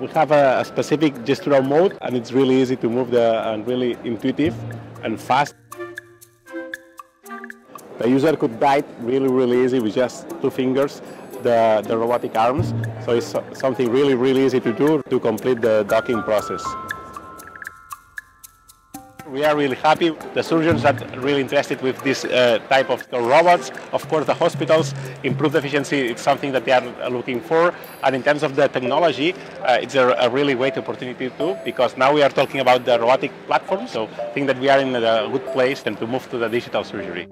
We have a, specific gestural mode and it's really easy to move the, and really intuitive and fast. The user could guide really, really easy with just two fingers the, the robotic arms. So it's something really, really easy to do to complete the docking process. We are really happy. The surgeons are really interested with this uh, type of robots. Of course, the hospitals, improved efficiency, it's something that they are looking for. And in terms of the technology, uh, it's a, a really great opportunity too, because now we are talking about the robotic platform. So I think that we are in a good place and to move to the digital surgery.